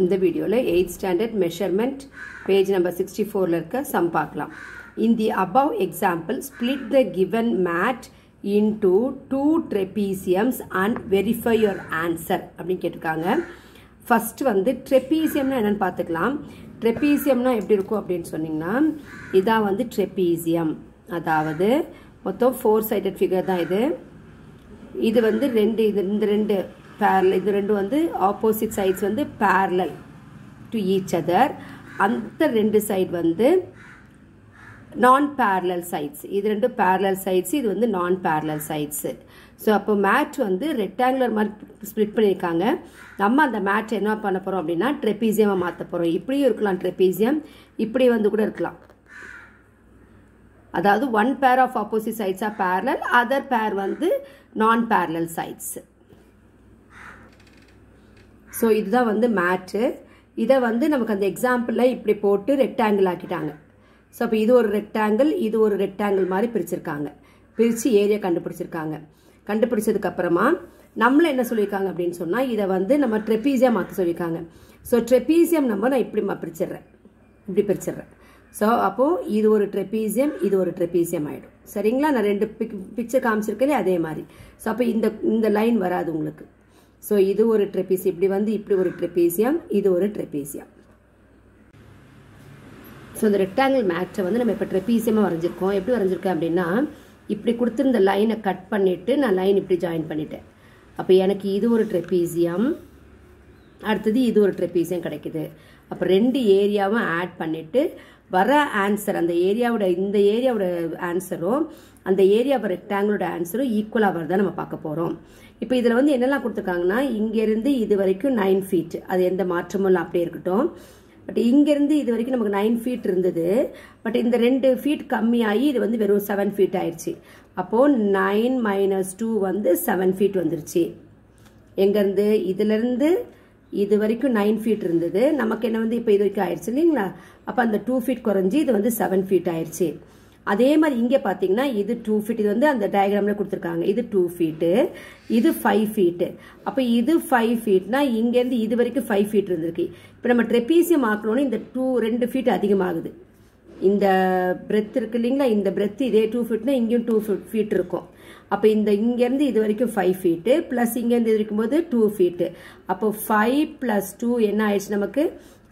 இந்த வீடியோவில் eight standard measurement page number sixty ஃபோரில் இருக்க சம் பார்க்கலாம். In the above example split the given mat into two trapeziums and verify your answer அப்படின்னு கேட்டிருக்காங்க. First வந்து ட்ரெபீசியம்னா என்னென்னு பார்த்துக்கலாம். ட்ரெபீசியம்னா எப்படி இருக்கும் அப்படின்னு சொன்னிங்கன்னா இதான் வந்து ட்ரெபீசியம் அதாவது மொத்தம் ஃபோர் சைடட் ஃபிகர் தான் இது. இது வந்து ரெண்டு இது இந்த ரெண்டு பேரல் இது ரெண்டும் வந்து ஆப்போசிட் சைட்ஸ் வந்து பேரலல் டு ஈச் அதர் அந்த ரெண்டு சைடு வந்து நான் பேரலல் சைட்ஸ் இது ரெண்டு பேரலல் சைட்ஸ் இது வந்து நான் பேரலல் சைட்ஸு ஸோ அப்போ மேட் வந்து ரெக்டாங்குலர் மாதிரி ஸ்ப்ளிட் பண்ணியிருக்காங்க. நம்ம அந்த மேட் என்ன பண்ண போகிறோம் அப்படின்னா ட்ரெபீசியமாக மாற்ற போகிறோம் இப்படியும் இருக்கலாம் ட்ரெபீசியம் இப்படி வந்து கூட இருக்கலாம். அதாவது one pair of opposite sides parallel other pair வந்து நான் பேரலல் சைட்ஸ் ஸோ இதுதான் வந்து மேட்ரு இதை வந்து நமக்கு அந்த எக்ஸாம்பிளில் இப்படி போட்டு ரெக்டாங்கிள் ஆக்கிட்டாங்க. ஸோ அப்போ இது ஒரு ரெக்டாங்கிள் இது ஒரு ரெக்டாங்கிள் மாதிரி பிரிச்சிருக்காங்க. பிரித்து ஏரியா கண்டுபிடிச்சிருக்காங்க. கண்டுபிடிச்சதுக்கப்புறமா நம்மளை என்ன சொல்லியிருக்காங்க அப்படின்னு சொன்னால் இதை வந்து நம்ம ட்ரெப்பீசியம் மாற்ற சொல்லியிருக்காங்க. ஸோ ட்ரெப்பீசியம் நம்ம நான் இப்படி பிரிச்சிடுறேன். இப்படி பிரிச்சிடுறேன். ஸோ அப்போது இது ஒரு ட்ரெப்பீசியம் இது ஒரு ட்ரெப்பீசியம் ஆகிடும் சரிங்களா? நான் ரெண்டு பிக் பிக்சர் காமிச்சிருக்கேனே அதே மாதிரி. ஸோ அப்போ இந்த இந்த லைன் வராது உங்களுக்கு. ஸோ இது ஒரு ட்ரெப்பீசியம் இப்படி வந்து இப்படி ஒரு ட்ரெப்பீசியம் இது ஒரு ட்ரெப்பீசியம் ஸோ இந்த ரெக்டாங்கிள் மேட்சை வந்து நம்ம இப்போ ட்ரெப்பீசியமாக வரைஞ்சிருக்கோம். எப்படி வரைஞ்சிருக்கேன் அப்படின்னா இப்படி கொடுத்துருந்த லைனை கட் பண்ணிவிட்டு நான் லைன் இப்படி ஜாயின் பண்ணிட்டேன். அப்போ எனக்கு இது ஒரு ட்ரெப்பீசியம் அடுத்தது இது ஒரு ட்ரெப்பீசியம் கிடைக்குது. அப்போ ரெண்டு ஏரியாவும் ஆட் பண்ணிவிட்டு வர ஆன்சர் அந்த ஏரியாவோட இந்த ஏரியாவோட ஆன்சரும் அந்த ஏரியாவை ரெக்டாங்கிளோட ஆன்சரும் ஈக்குவலாக வரதான் நம்ம பார்க்க போகிறோம் இப்போ இதில் வந்து என்னெல்லாம் கொடுத்துருக்காங்கன்னா இங்கேருந்து இது வரைக்கும் நைன் ஃபீட் அது எந்த மாற்றமும் இல்லை அப்படியே இருக்கட்டும். பட் இங்கேருந்து இது வரைக்கும் நமக்கு நைன் ஃபீட் இருந்தது. பட் இந்த ரெண்டு ஃபீட் கம்மியாகி இது வந்து வெறும் செவன் ஃபீட் ஆயிடுச்சு. அப்போது நைன் மைனஸ் டூ வந்து செவன் ஃபீட் வந்துருச்சு. எங்கேருந்து? இதுலேருந்து இது வரைக்கும் நைன் ஃபீட் இருந்தது. நமக்கு என்ன வந்து இப்போ இது வரைக்கும் ஆயிடுச்சு இல்லைங்களா? அப்போ அந்த டூ ஃபீட் குறைஞ்சி இது வந்து செவன் ஃபீட் ஆயிடுச்சு. அதே மாதிரி இங்கே பார்த்தீங்கன்னா இது டூ ஃபீட் இது வந்து அந்த டயக்ராமில் கொடுத்துருக்காங்க. இது டூ ஃபீட்டு இது ஃபைவ் ஃபீட்டு அப்போ இது ஃபைவ் ஃபீட்னா இங்கேருந்து இது வரைக்கும் ஃபைவ் ஃபீட் இருந்திருக்கு. இப்போ நம்ம ட்ரெப்பீசியம் ஆக்கணும்னு இந்த டூ ரெண்டு ஃபீட் அதிகமாகுது. இந்த பிரெத் இருக்கு இல்லைங்களா? இந்த பிரெத் இதே டூ ஃபீட்னா இங்கேயும் டூ ஃபீட் இருக்கும். அப்போ இந்த இங்கேருந்து இது வரைக்கும் ஃபைவ் ஃபீட்டு ப்ளஸ் இங்கேருந்து இது இருக்கும்போது டூ ஃபீட்டு அப்போ ஃபைவ் ப்ளஸ் டூ என்ன ஆயிடுச்சு நமக்கு?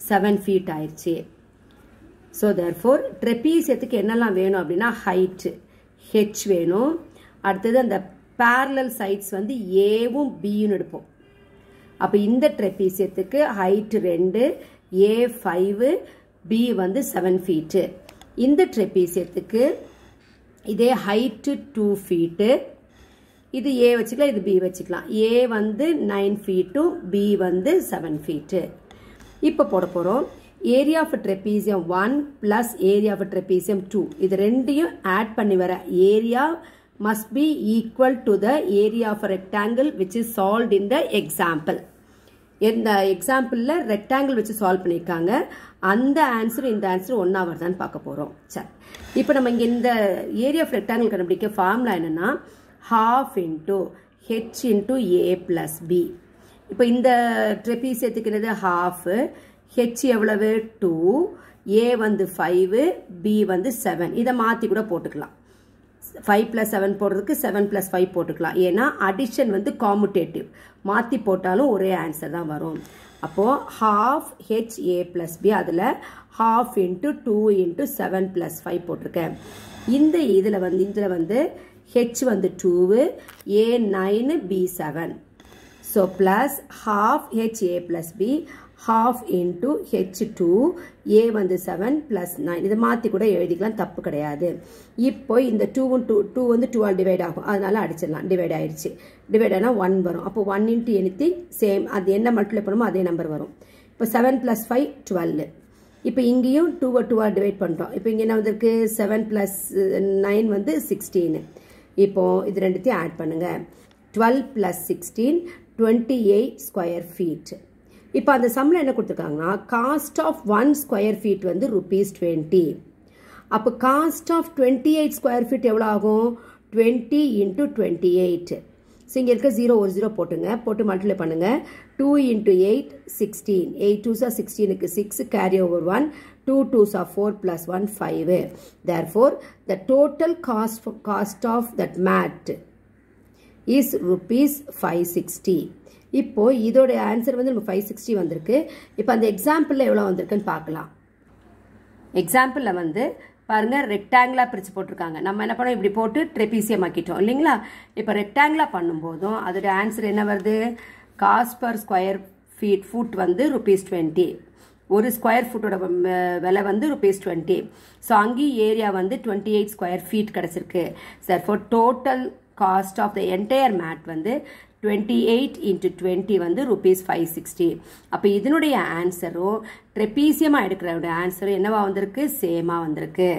செவன் ஃபீட் ஆயிடுச்சு. ஸோ தேர்ஃபோர் ட்ரெப்பீசியத்துக்கு என்னெல்லாம் வேணும் அப்படின்னா ஹைட்டு ஹெச் வேணும். அடுத்தது அந்த பேரலல் சைட்ஸ் வந்து ஏவும் பின்னு எடுப்போம். அப்போ இந்த ட்ரெப்பீசியத்துக்கு ஹைட்டு ரெண்டு ஏ ஃபைவு பி வந்து செவன் ஃபீட்டு இந்த ட்ரெப்பீசியத்துக்கு இதே ஹைட்டு டூ ஃபீட்டு இது ஏ வச்சுக்கலாம் இது பி வச்சுக்கலாம். ஏ வந்து நைன் ஃபீட்டும் பி வந்து செவன் ஃபீட்டு இப்போ போட போகிறோம் area of trapezium one plus area of trapezium two இது ரெண்டையும் ஆட் பண்ணி வர area must be equal to the area of rectangle which is solve in the example இந்த எக்ஸாம்பிளில் ரெக்டாங்கிள் வச்சு சால்வ் பண்ணியிருக்காங்க அந்த ஆன்சரும் இந்த ஆன்சரும் ஒன்றா வருதான்னு பார்க்க போகிறோம் சரி. இப்போ நம்ம இங்கே இந்த ஏரியா ஆஃப் ரெக்டாங்கிள் கண்டுபிடிக்க ஃபார்முலா என்னென்னா half into h into a plus b இப்போ இந்த ட்ரெப்பீசியத்துக்கு என்னது? ஹாஃபு ஹெச் எவ்வளவு? டூ ஏ வந்து ஃபைவு பி வந்து செவன் இதை மாற்றி கூட போட்டுக்கலாம். ஃபைவ் ப்ளஸ் செவன் போடுறதுக்கு செவன் ப்ளஸ் ஃபைவ் போட்டுக்கலாம். ஏன்னா அடிஷன் வந்து காமுடேட்டிவ் மாற்றி போட்டாலும் ஒரே ஆன்சர் தான் வரும். அப்போது half H A plus B அதில் half into two into seven plus five போட்டிருக்கேன். இந்த இதில் வந்து இதில் வந்து ஹெச் வந்து two A nine B seven so plus half H A plus B half into H two A வந்து செவன் ப்ளஸ் நைன் இதை மாற்றி கூட எழுதிக்கலாம் தப்பு கிடையாது. இப்போ இந்த டூவும் டூ டூ வந்து டூவால் டிவைட் ஆகும். அதனால அடிச்சிடலாம். டிவைட் ஆயிடுச்சு. டிவைட் ஆனால் ஒன் வரும். அப்போ ஒன் இன்ட்டு எனி சேம் அது என்ன மல்டிப்ளை பண்ணுமோ அதே நம்பர் வரும். இப்போ செவன் ப்ளஸ் ஃபைவ் டுவெல் இப்போ இங்கேயும் டூவை டூவாக டிவைட் பண்ணுறோம் இப்போ இங்கே என்ன வந்திருக்கு? செவன் ப்ளஸ் நைன் வந்து சிக்ஸ்டீனு இப்போது இது ரெண்டுத்தையும் ஆட் பண்ணுங்கள் twelve plus sixteen twenty eight square feet இப்போ அந்த சம்மில் என்ன கொடுத்துருக்காங்கன்னா cost of one square feet வந்து ருபீஸ் டுவெண்ட்டி அப்போ cost of twenty eight square feet எவ்வளோ ஆகும்? Twenty into twenty eight so இங்கே இருக்க ஜீரோ ஒரு ஜீரோ போட்டுங்க. போட்டு மல்டிப்ளை பண்ணுங்கள் two into eight sixteen eight two sir சிக்ஸ்டீனுக்கு six carry over one two two sir four plus one five therefore the total cost cost of that mat is rupees five sixty இப்போது இதோட answer வந்து நம்ம five sixty வந்திருக்கு. இப்போ அந்த எக்ஸாம்பிளில் எவ்வளோ வந்திருக்குன்னு பார்க்கலாம். எக்ஸாம்பிளில் வந்து பாருங்கள் ரெக்டாங்கிளாக பிரித்து போட்டிருக்காங்க. நம்ம என்ன பண்ணோம்? இப்படி போட்டு ட்ரெபீசியம் ஆக்கிட்டோம் இல்லைங்களா? இப்போ ரெக்டாங்கிளாக பண்ணும்போதும் அதோட ஆன்சர் என்ன வருது? Cost per square feet foot வந்து ருபீஸ் டுவெண்ட்டி ஒரு ஸ்கொயர் ஃபுட்டோட விலை வந்து ருபீஸ் டுவெண்ட்டி ஸோ அங்கேயும் ஏரியா வந்து டுவெண்ட்டி எயிட் ஸ்கொயர் ஃபீட் கிடச்சிருக்கு. Sir for total cost of the entire mat வந்து டுவெண்ட்டி எயிட் இன்ட்டு டுவெண்ட்டி வந்து ருபீஸ் ஃபைவ் சிக்ஸ்டி அப்போ இதனுடைய ஆன்சரும் ட்ரெப்பீசியமாக எடுக்கிறவுடைய ஆன்சரும் என்னவா வந்திருக்கு? சேமாக வந்திருக்கு.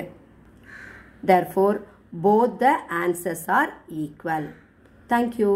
Therefore both the answers are equal thank you